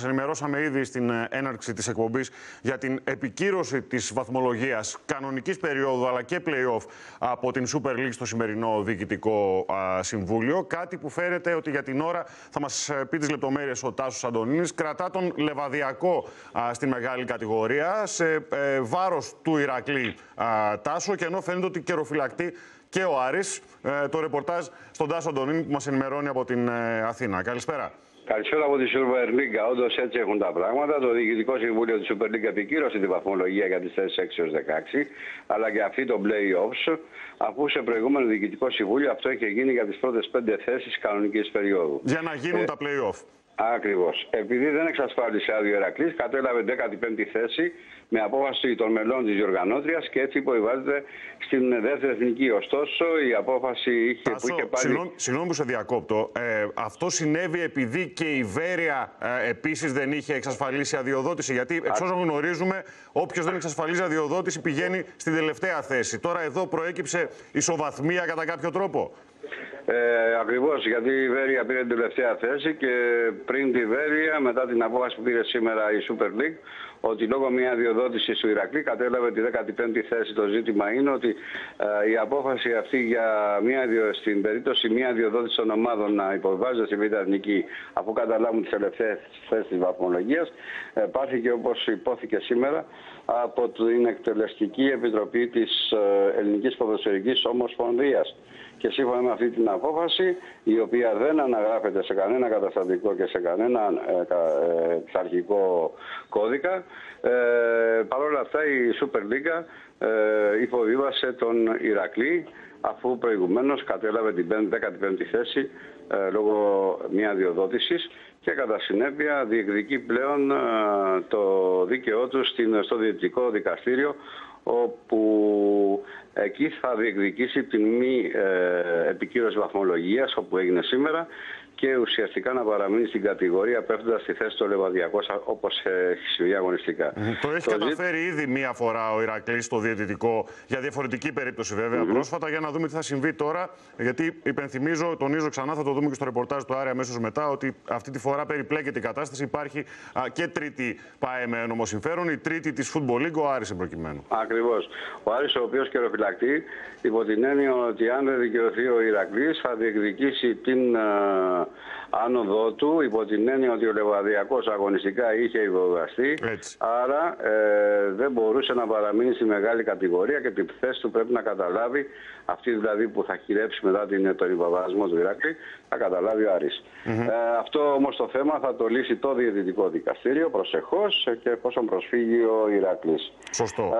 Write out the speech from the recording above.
Σας ενημερώσαμε ήδη στην ε, έναρξη της εκπομπής για την επικύρωση της βαθμολογίας κανονικής περίοδου αλλά και playoff από την Super League στο σημερινό Διοικητικό Συμβούλιο. Κάτι που φέρεται ότι για την ώρα θα μας ε, πει τις λεπτομέρειες ο Τάσος Αντωνίνης. Κρατά τον Λεβαδιακό στην μεγάλη κατηγορία σε ε, βάρος του Ηρακλή Τάσο και ενώ φαίνεται ότι καιροφυλακτεί και ο Άρης. Το ρεπορτάζ στον Τάσο Αντωνίνη που μας ενημερώνει από την Αθήνα. Καλησπέρα. Καλησπέρα από τη Super League. Όντως έτσι έχουν τα πράγματα. Το Διοικητικό Συμβούλιο της Super League επικύρωσε τη βαθμολογία για τις θέσεις 6 έως 16, αλλά και αυτή το playoffs, αφού σε προηγούμενο Διοικητικό Συμβούλιο αυτό είχε γίνει για τις πρώτες πέντε θέσεις κανονικής περίοδου. Για να γίνουν ε, τα playoff. Ακριβώς. Επειδή δεν εξασφάλισε άδειο Ερακλής, κατέλαβε 15η θέση με απόφαση των μελών της διοργανώτριας και έτσι υποβιβάζεται στην δεύτερη εθνική. Ωστόσο, η απόφαση είχε, Τάσο, που είχε πάρει. Συγγνώμη, συγγνώμη που σε διακόπτω. Ε, αυτό συνέβη επειδή και η Βέρεια ε, επίσης δεν είχε εξασφαλίσει αδειοδότηση. Γιατί εξ όσων γνωρίζουμε, όποιος δεν εξασφαλίζει αδειοδότηση πηγαίνει στην τελευταία θέση. Τώρα εδώ προέκυψε ισοβαθμία κατά κάποιο τρόπο. Ε, Ακριβώς γιατί η Βέρεια πήρε την τελευταία θέση και πριν τη Βέρεια, μετά την απόφαση που πήρε σήμερα η Super League, ότι λόγω μια διοδότηση του Ηρακλή κατέλαβε τη 15η θέση. Το ζήτημα είναι ότι ε, η απόφαση αυτή για μια, στην περίπτωση μια διοδότηση των ομάδων να υποβιβάζεται στη Β' Εθνική αφού καταλάβουν τις τελευταίες θέσεις της βαθμολογίας, ε, πάρθηκε όπως υπόθηκε σήμερα από την Εκτελεστική Επιτροπή της ε, Ελληνικής Ποδοσφαιρικής Ομοσπονδίας και σύμφωνα με αυτή την απόφαση, η οποία δεν αναγράφεται σε κανένα καταστατικό και σε κανένα ε, ε κώδικα, ε, παρόλα αυτά η Super League ε, υποβίβασε τον Ηρακλή αφού προηγουμένως κατέλαβε την 15η θέση ε, λόγω μια διοδότησης και κατά συνέπεια διεκδικεί πλέον ε, το δίκαιό του στην, στο Διετικό Δικαστήριο όπου εκεί θα διεκδικήσει την μη ε, επικύρωση βαθμολογίας όπου έγινε σήμερα και ουσιαστικά να παραμείνει στην κατηγορία πέφτοντας στη θέση του Λεβαδιακό όπως έχει συμβεί αγωνιστικά. Το έχει καταφέρει ήδη μία φορά ο Ηρακλής στο διαιτητικό για διαφορετική περίπτωση βέβαια πρόσφατα για να δούμε τι θα συμβεί τώρα. Γιατί υπενθυμίζω, τονίζω ξανά, θα το δούμε και στο ρεπορτάζ του Άρη αμέσως μετά, ότι αυτή τη φορά περιπλέκεται η κατάσταση. Υπάρχει α, και τρίτη ΠΑΕ με νομοσυμφέρον, η τρίτη της Football League, ο Άρης προκειμένου. Ακριβώς. Ο Άρης ο οποίος καιροφυλακτεί υπό την έννοια ότι αν δεν δικαιωθεί ο Ηρακλής θα διεκδικήσει την άνοδό του υπό την έννοια ότι ο Λεβαδιακός αγωνιστικά είχε υποβαστεί άρα ε, δεν μπορούσε να παραμείνει στη μεγάλη κατηγορία και την θέση του πρέπει να καταλάβει αυτή δηλαδή που θα χειρέψει μετά την, τον υποβασμό του Ηράκλη θα καταλάβει ο Άρης. ε, αυτό όμως το θέμα θα το λύσει το Διαιτητικό Δικαστήριο προσεχώς και εφόσον προσφύγει ο Ηράκλης. Σωστό.